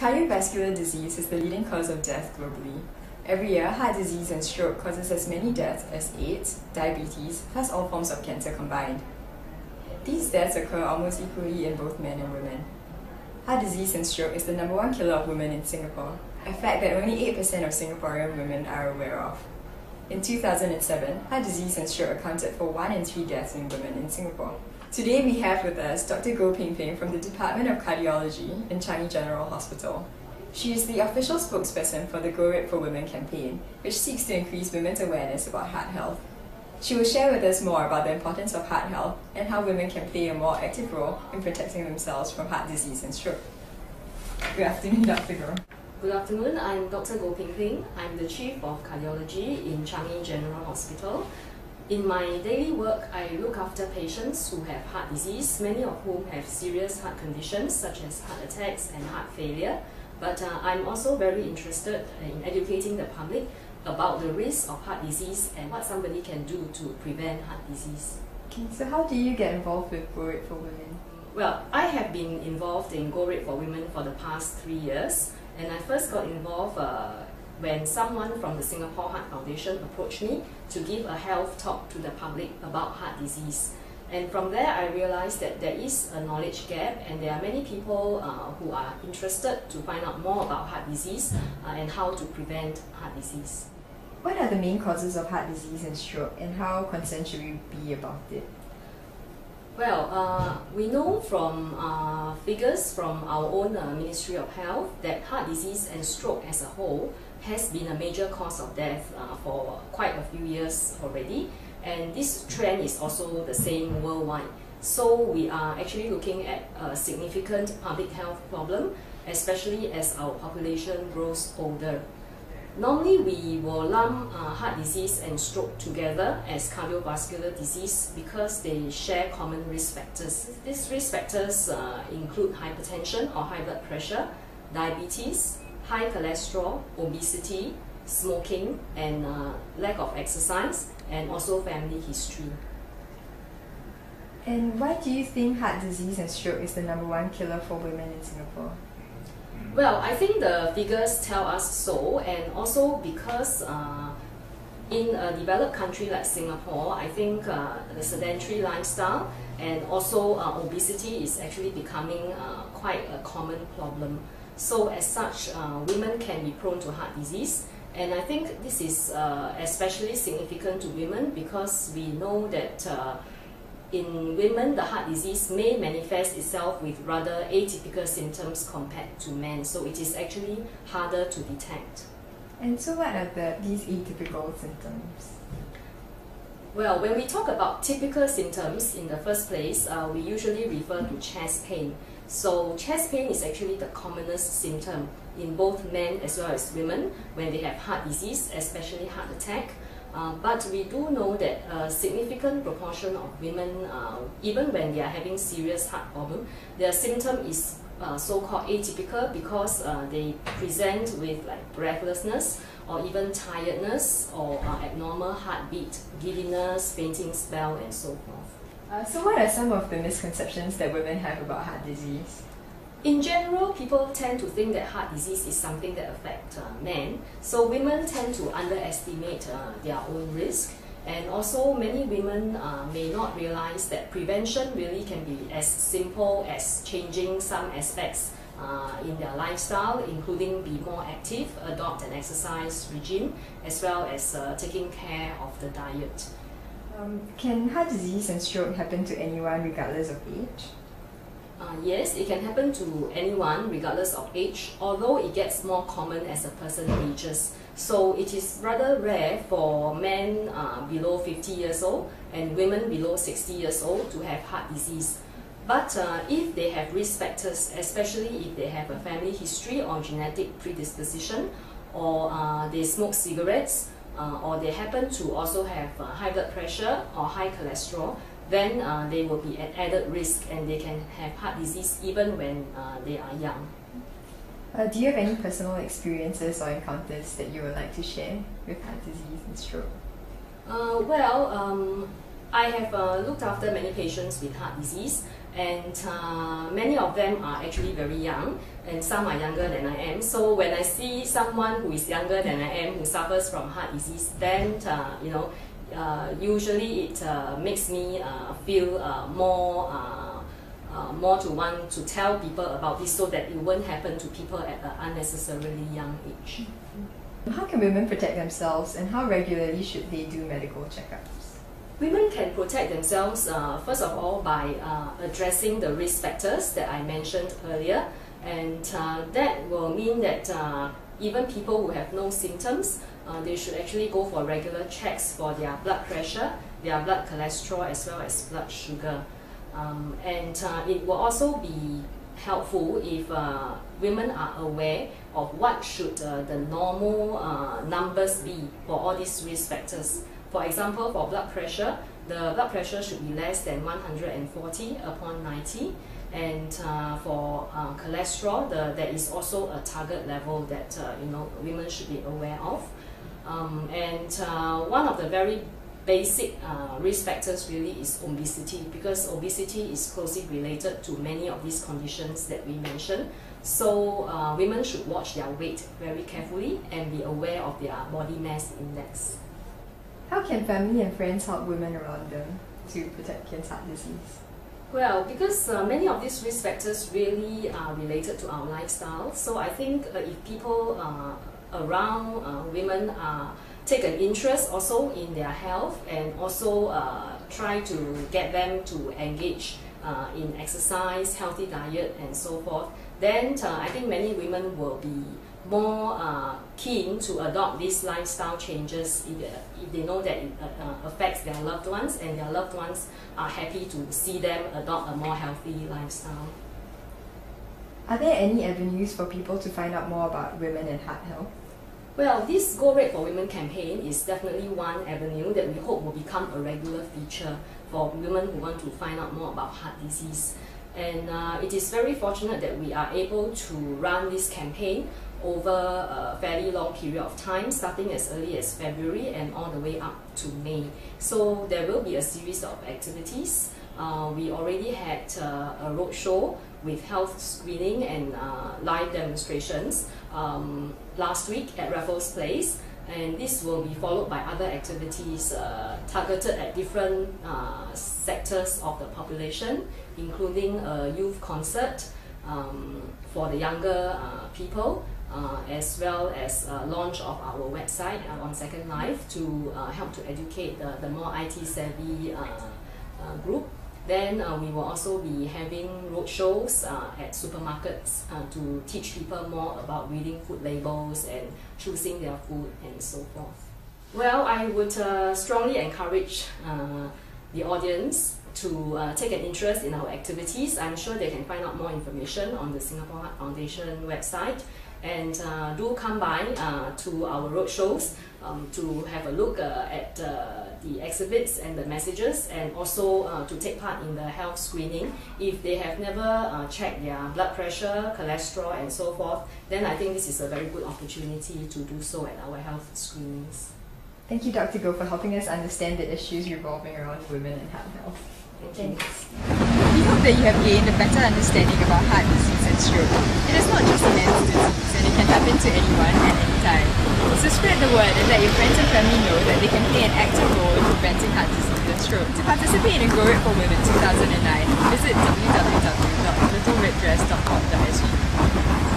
Cardiovascular disease is the leading cause of death globally. Every year, heart disease and stroke causes as many deaths as AIDS, diabetes, plus all forms of cancer combined. These deaths occur almost equally in both men and women. Heart disease and stroke is the number one killer of women in Singapore, a fact that only 8% of Singaporean women are aware of. In 2007, heart disease and stroke accounted for 1 in 3 deaths in women in Singapore. Today we have with us Dr. Goh Ping Ping from the Department of Cardiology in Changi General Hospital. She is the official spokesperson for the Go Red for Women campaign, which seeks to increase women's awareness about heart health. She will share with us more about the importance of heart health and how women can play a more active role in protecting themselves from heart disease and stroke. Good afternoon, Dr. Goh. Good afternoon, I'm Dr. Goh Ping Ping. I'm the Chief of Cardiology in Changi General Hospital. In my daily work, I look after patients who have heart disease, many of whom have serious heart conditions such as heart attacks and heart failure. But uh, I'm also very interested in educating the public about the risk of heart disease and what somebody can do to prevent heart disease. Okay, so how do you get involved with Go Red for Women? Well, I have been involved in Go Red for Women for the past three years, and I first got involved uh, when someone from the Singapore Heart Foundation approached me to give a health talk to the public about heart disease. And from there, I realized that there is a knowledge gap, and there are many people uh, who are interested to find out more about heart disease uh, and how to prevent heart disease. What are the main causes of heart disease and stroke, and how concerned should we be about it? Well, uh, we know from uh, figures from our own uh, Ministry of Health that heart disease and stroke as a whole has been a major cause of death uh, for quite a few years already. And this trend is also the same worldwide. So we are actually looking at a significant public health problem, especially as our population grows older. Normally, we will lump uh, heart disease and stroke together as cardiovascular disease because they share common risk factors. These risk factors uh, include hypertension or high blood pressure, diabetes, high cholesterol, obesity, smoking, and uh, lack of exercise, and also family history. And why do you think heart disease and stroke is the number one killer for women in Singapore? Well, I think the figures tell us so, and also because uh, in a developed country like Singapore, I think uh, the sedentary lifestyle and also uh, obesity is actually becoming uh, quite a common problem. So as such, uh, women can be prone to heart disease. And I think this is uh, especially significant to women because we know that in women, the heart disease may manifest itself with rather atypical symptoms compared to men, so it is actually harder to detect. And so, what are the, these atypical symptoms? Well, when we talk about typical symptoms in the first place, uh, we usually refer to chest pain. So, chest pain is actually the commonest symptom in both men as well as women when they have heart disease, especially heart attack. Uh, but we do know that a significant proportion of women, uh, even when they are having serious heart problem, their symptom is uh, so-called atypical because uh, they present with like breathlessness or even tiredness or uh, abnormal heartbeat, giddiness, fainting spell, and so forth. So what are some of the misconceptions that women have about heart disease? In general, people tend to think that heart disease is something that affects uh, men. So women tend to underestimate uh, their own risk. And also, many women uh, may not realize that prevention really can be as simple as changing some aspects uh, in their lifestyle, including be more active, adopt an exercise regime, as well as uh, taking care of the diet. Um, can heart disease and stroke happen to anyone regardless of age? Uh, yes, it can happen to anyone regardless of age, although it gets more common as a person ages. So it is rather rare for men uh, below 50 years old and women below 60 years old to have heart disease. But uh, if they have risk factors, especially if they have a family history or genetic predisposition, or uh, they smoke cigarettes, uh, or they happen to also have uh, high blood pressure or high cholesterol, then uh, they will be at added risk and they can have heart disease even when uh, they are young. Uh, do you have any personal experiences or encounters that you would like to share with heart disease and stroke? Uh, well, um, I have uh, looked after many patients with heart disease, and uh, many of them are actually very young, and some are younger than I am. So when I see someone who is younger than I am who suffers from heart disease, then uh, you know, uh, usually it uh, makes me uh, feel more. more to want to tell people about this so that it won't happen to people at an unnecessarily young age. How can women protect themselves and how regularly should they do medical checkups? Women can protect themselves, uh, first of all, by uh, addressing the risk factors that I mentioned earlier. And uh, that will mean that uh, even people who have no symptoms, uh, they should actually go for regular checks for their blood pressure, their blood cholesterol, as well as blood sugar. Um, and uh, it will also be helpful if women are aware of what should the normal numbers be for all these risk factors. For example, for blood pressure, the blood pressure should be less than 140 upon 90. And uh, for uh, cholesterol, the, there is also a target level that uh, you know women should be aware of. Um, and uh, one of the very basic uh, risk factors really is obesity because obesity is closely related to many of these conditions that we mentioned. So uh, women should watch their weight very carefully and be aware of their body mass index. How can family and friends help women around them to protect against heart disease? Well, because uh, many of these risk factors really are related to our lifestyle, so I think uh, if people uh, around uh, women uh, take an interest also in their health and also uh, try to get them to engage in exercise, healthy diet, and so forth, then I think many women will be more uh, keen to adopt these lifestyle changes if, uh, if they know that it uh, uh, affects their loved ones and their loved ones are happy to see them adopt a more healthy lifestyle. Are there any avenues for people to find out more about women and heart health? Well, this Go Red for Women campaign is definitely one avenue that we hope will become a regular feature for women who want to find out more about heart disease. And uh, it is very fortunate that we are able to run this campaign over a fairly long period of time, starting as early as February and all the way up to May. So there will be a series of activities. Uh, we already had uh, a roadshow with health screening and uh, live demonstrations um, last week at Raffles Place. And this will be followed by other activities uh, targeted at different uh, sectors of the population, including a youth concert um, for the younger uh, people, uh, as well as uh, launch of our website uh, on Second Life to uh, help to educate the, the more IT savvy uh, uh, group. Then we will also be having roadshows at supermarkets to teach people more about reading food labels and choosing their food and so forth. Well, I would strongly encourage the audience to uh, take an interest in our activities. I'm sure they can find out more information on the Singapore Heart Foundation website and uh, do come by uh, to our roadshows um, to have a look uh, at uh, the exhibits and the messages and also uh, to take part in the health screening. If they have never uh, checked their blood pressure, cholesterol and so forth, then I think this is a very good opportunity to do so at our health screenings. Thank you, Dr. Goh, for helping us understand the issues revolving around women and heart health. Thank Thanks. We hope that you have gained a better understanding about heart disease and stroke to anyone at any time. So spread the word and let your friends and family know that they can play an active role in preventing heart disease and stroke. To participate in Go Red for Women 2009, visit www.littlereddress.com.sg.